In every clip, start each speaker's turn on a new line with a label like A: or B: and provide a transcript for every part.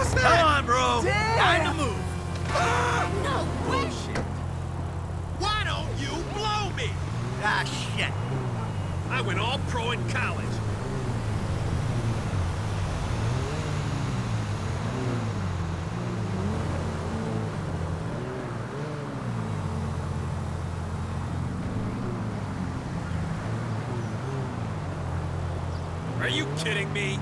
A: What's that?
B: Come on, bro.
A: Damn.
B: Time to move.
C: No way!
B: Bullshit.
D: Why don't you blow me?
B: Ah, shit.
D: I went all pro in college. Are you kidding me?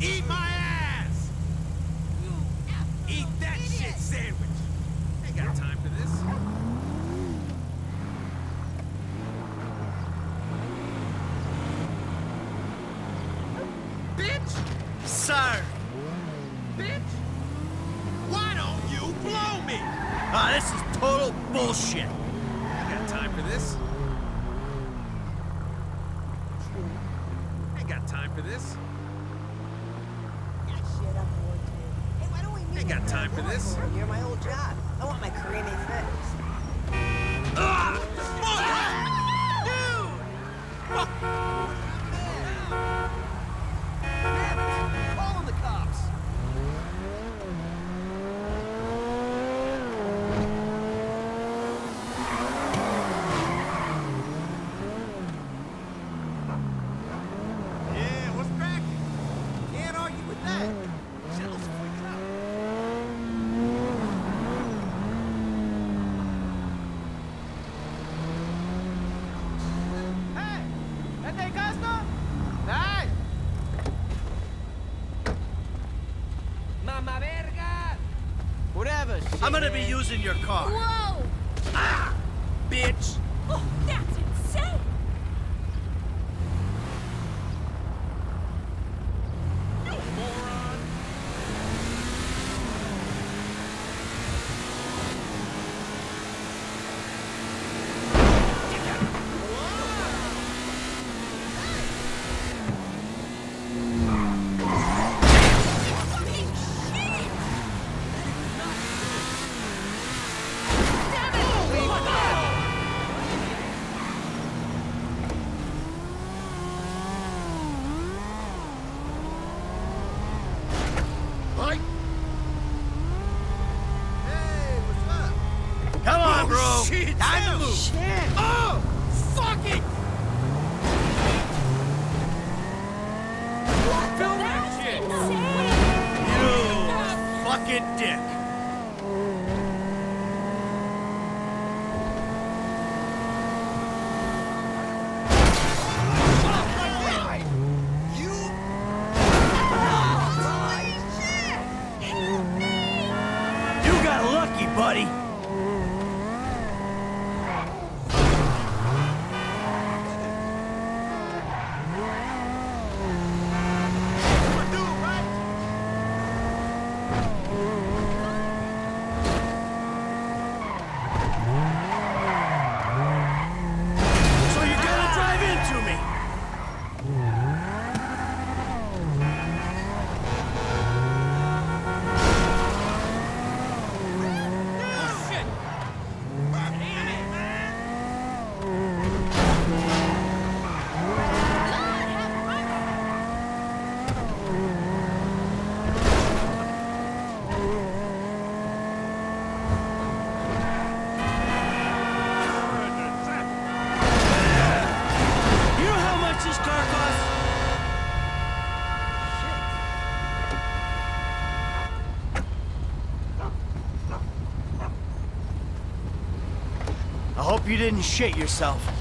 D: Eat my ass! Eat that shit sandwich! Ain't got time for this. Bitch!
B: Sorry.
D: Bitch! Why don't you blow me?
B: Ah, this is total bullshit.
D: Ain't got time for this. Ain't got time for this.
E: Yeah, shit, I'm bored too. Hey, why don't we meet
D: Ain't got time for this.
E: You're my old job. I want my creamy fix.
B: Using your car.
C: Whoa!
B: Bitch.
C: Oh, that's insane!
D: You moron!
C: Fucking shit! Damn it! What the-
D: Right?
A: Hey, what's up?
B: Come on, Time to move.
A: Shit!
D: Oh! Fuck it! Film that shit!
B: You fucking dick.
A: You
B: You got lucky, buddy. hope you didn't shit yourself.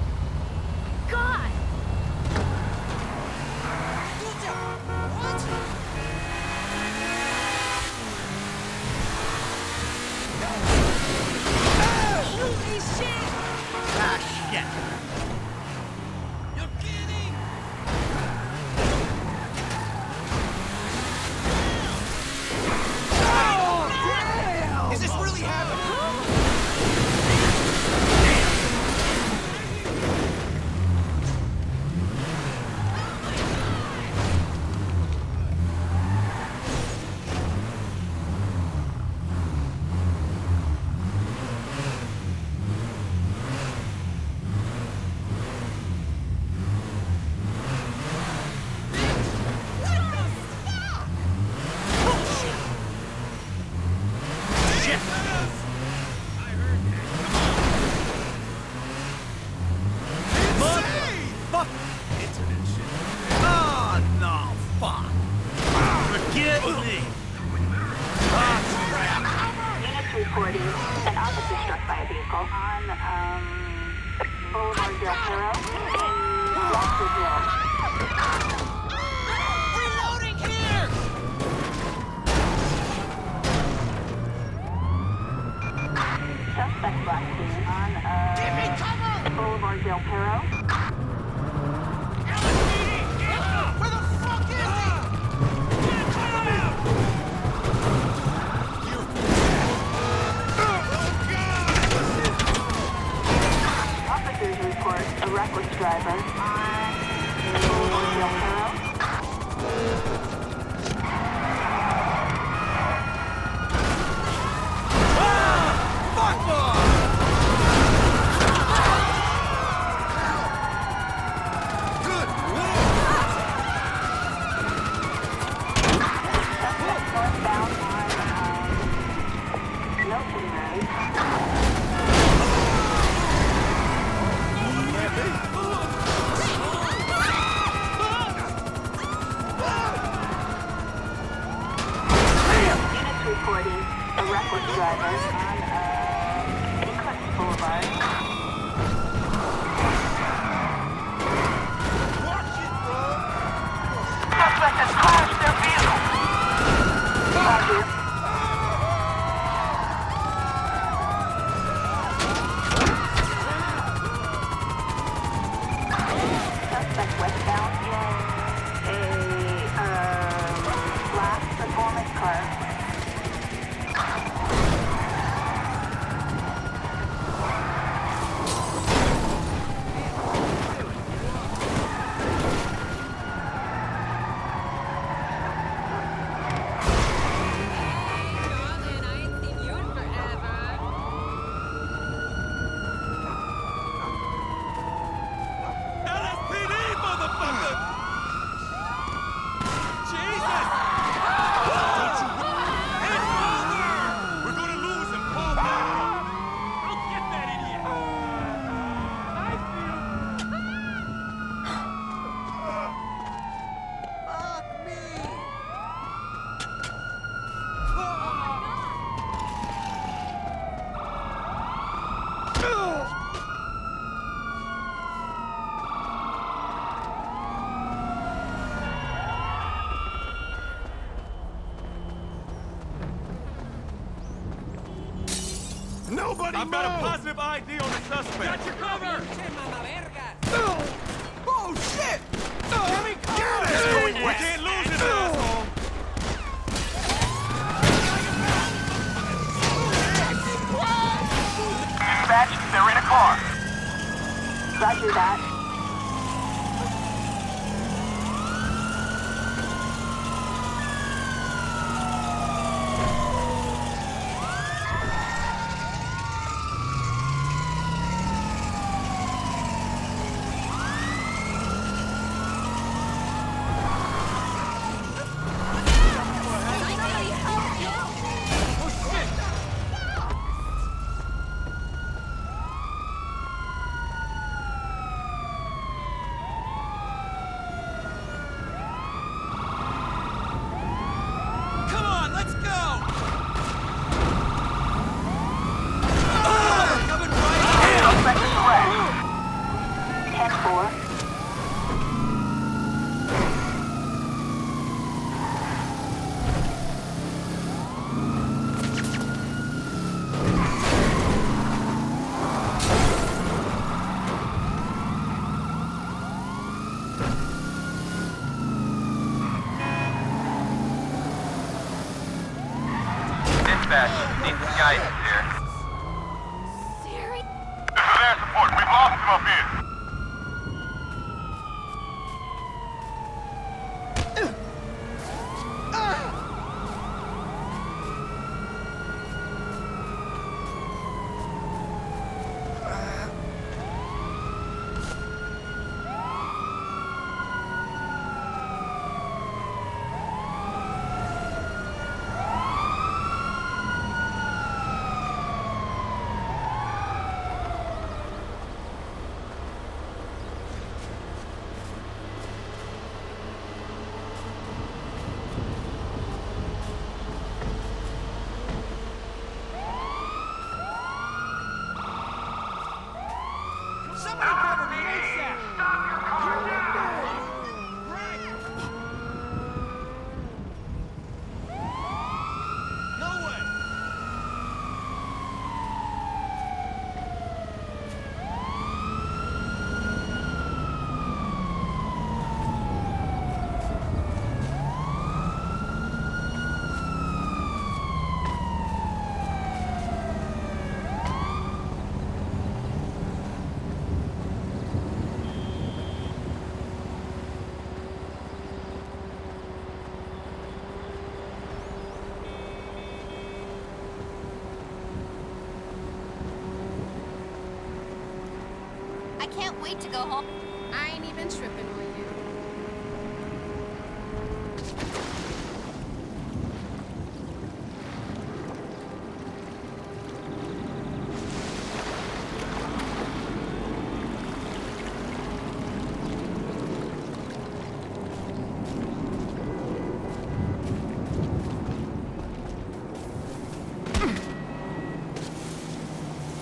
A: Alpera. drivers.
D: Nobody I've got a positive ID on the suspect. Got your cover!
A: Oh, shit! Me cover!
D: Get it! We can't lose it. asshole!
F: Dispatch, they're in a car. Roger that.
D: We've
G: I can't wait to go home. I ain't even tripping on you.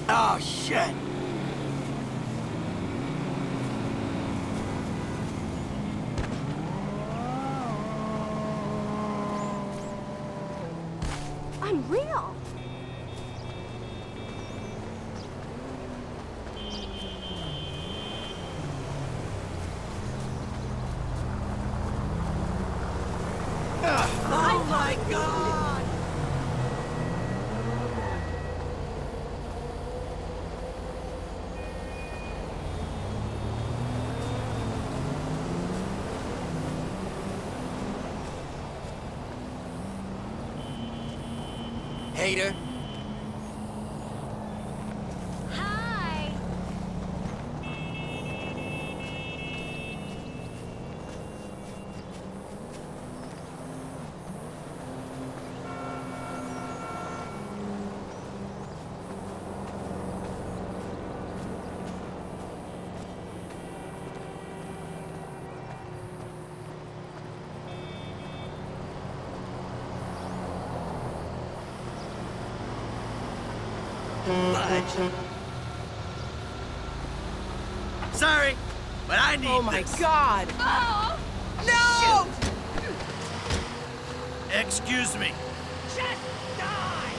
B: Oh, shit.
G: Unreal.
B: Oh, my God. Hater. Sorry, but I need
E: Oh my
B: this.
E: god!
G: Oh!
E: No!
B: Excuse me.
C: Just die!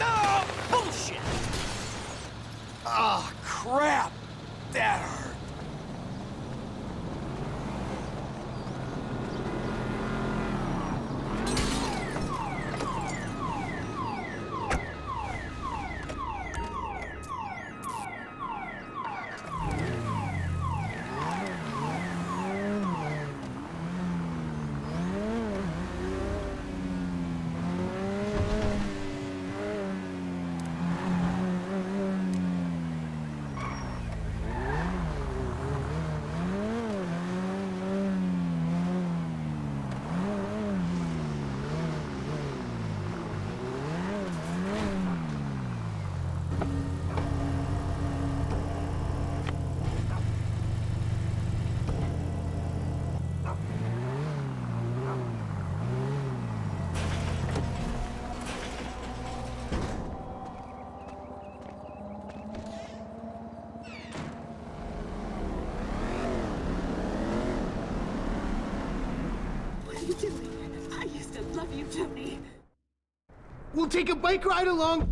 B: No! Bullshit! Oh, crap! That hurt.
E: What are you doing? I just
H: still love you, Tony.
E: We'll take a bike ride along